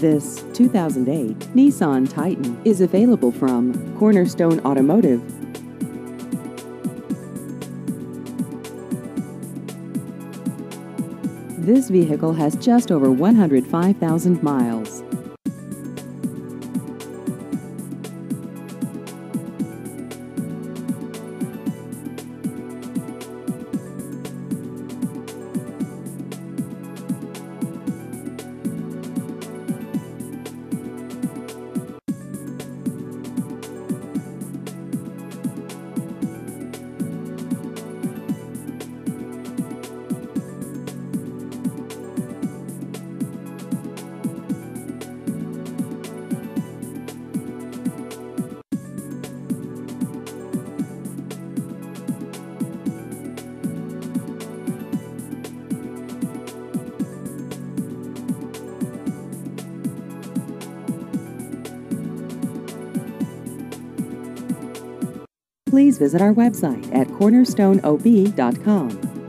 This 2008 Nissan Titan is available from Cornerstone Automotive. This vehicle has just over 105,000 miles. Please visit our website at cornerstoneob.com.